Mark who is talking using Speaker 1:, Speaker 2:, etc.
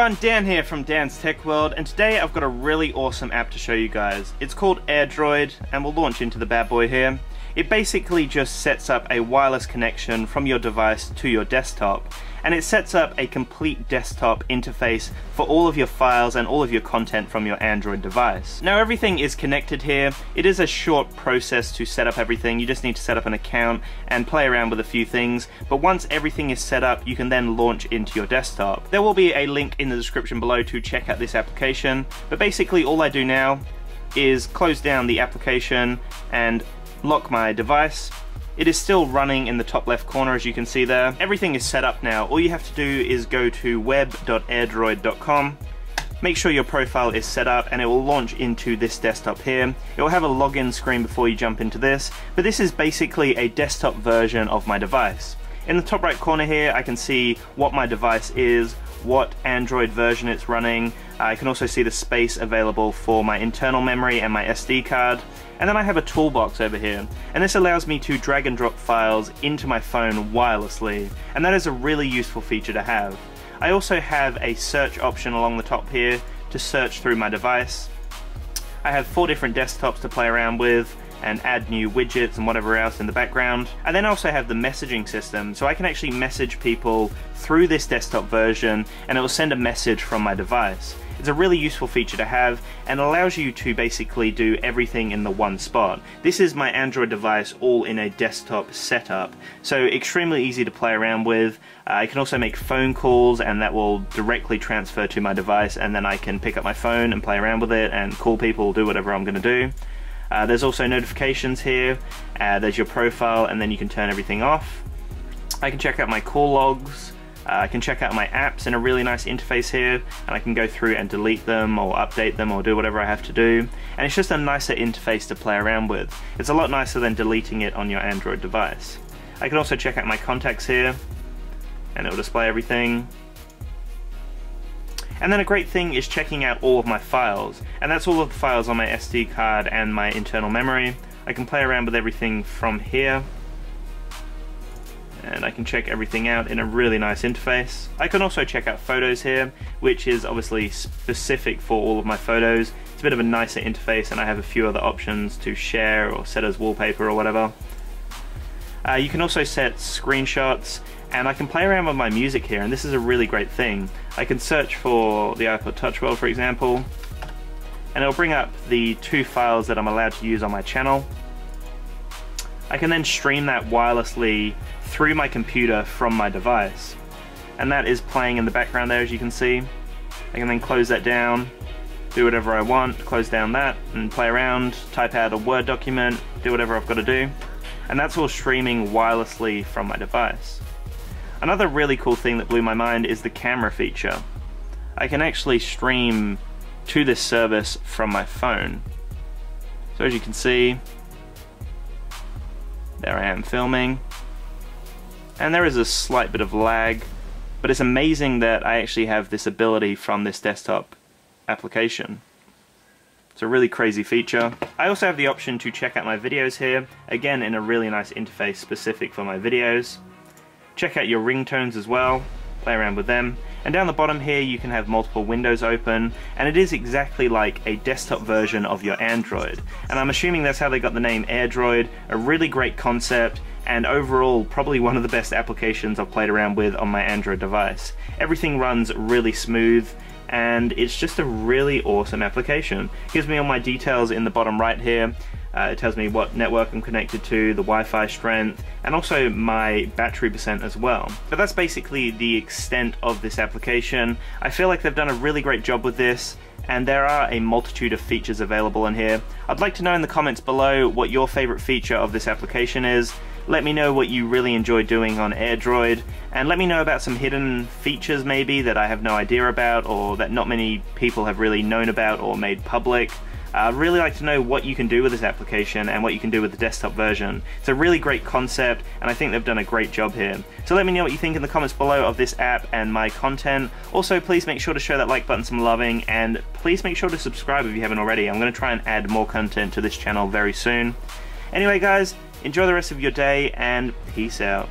Speaker 1: everyone, Dan here from Dan's Tech World, and today I've got a really awesome app to show you guys. It's called AirDroid, and we'll launch into the bad boy here. It basically just sets up a wireless connection from your device to your desktop, and it sets up a complete desktop interface for all of your files and all of your content from your Android device. Now everything is connected here. It is a short process to set up everything. You just need to set up an account and play around with a few things, but once everything is set up, you can then launch into your desktop. There will be a link in the description below to check out this application, but basically all I do now is close down the application and lock my device. It is still running in the top left corner as you can see there. Everything is set up now. All you have to do is go to web.airdroid.com make sure your profile is set up and it will launch into this desktop here. It will have a login screen before you jump into this, but this is basically a desktop version of my device. In the top right corner here I can see what my device is, what Android version it's running. Uh, I can also see the space available for my internal memory and my SD card. And then I have a toolbox over here, and this allows me to drag and drop files into my phone wirelessly, and that is a really useful feature to have. I also have a search option along the top here to search through my device. I have four different desktops to play around with, and add new widgets and whatever else in the background. And then I also have the messaging system, so I can actually message people through this desktop version and it will send a message from my device. It's a really useful feature to have and allows you to basically do everything in the one spot. This is my Android device all in a desktop setup, so extremely easy to play around with. I can also make phone calls and that will directly transfer to my device and then I can pick up my phone and play around with it and call people, do whatever I'm going to do. Uh, there's also notifications here, uh, there's your profile, and then you can turn everything off. I can check out my call logs, uh, I can check out my apps in a really nice interface here, and I can go through and delete them or update them or do whatever I have to do. And it's just a nicer interface to play around with. It's a lot nicer than deleting it on your Android device. I can also check out my contacts here, and it will display everything. And then a great thing is checking out all of my files, and that's all of the files on my SD card and my internal memory. I can play around with everything from here, and I can check everything out in a really nice interface. I can also check out photos here, which is obviously specific for all of my photos. It's a bit of a nicer interface and I have a few other options to share or set as wallpaper or whatever. Uh, you can also set screenshots and I can play around with my music here and this is a really great thing. I can search for the iPod Touch World for example and it'll bring up the two files that I'm allowed to use on my channel. I can then stream that wirelessly through my computer from my device and that is playing in the background there as you can see. I can then close that down, do whatever I want, close down that and play around, type out a Word document, do whatever I've got to do and that's all streaming wirelessly from my device. Another really cool thing that blew my mind is the camera feature. I can actually stream to this service from my phone. So as you can see, there I am filming. And there is a slight bit of lag, but it's amazing that I actually have this ability from this desktop application. It's a really crazy feature. I also have the option to check out my videos here, again in a really nice interface specific for my videos. Check out your ringtones as well, play around with them. And down the bottom here you can have multiple windows open, and it is exactly like a desktop version of your Android. And I'm assuming that's how they got the name AirDroid, a really great concept, and overall probably one of the best applications I've played around with on my Android device. Everything runs really smooth, and it's just a really awesome application. Gives me all my details in the bottom right here. Uh, it tells me what network I'm connected to, the Wi-Fi strength, and also my battery percent as well. But that's basically the extent of this application. I feel like they've done a really great job with this, and there are a multitude of features available in here. I'd like to know in the comments below what your favorite feature of this application is, let me know what you really enjoy doing on AirDroid, and let me know about some hidden features maybe that I have no idea about or that not many people have really known about or made public. Uh, I'd really like to know what you can do with this application and what you can do with the desktop version. It's a really great concept and I think they've done a great job here. So let me know what you think in the comments below of this app and my content. Also please make sure to show that like button some loving and please make sure to subscribe if you haven't already. I'm going to try and add more content to this channel very soon. Anyway guys, Enjoy the rest of your day and peace out.